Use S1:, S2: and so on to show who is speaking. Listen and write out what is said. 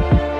S1: you